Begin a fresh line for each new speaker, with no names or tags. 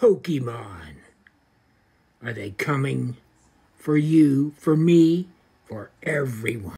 Pokemon. Are they coming for you, for me, for everyone?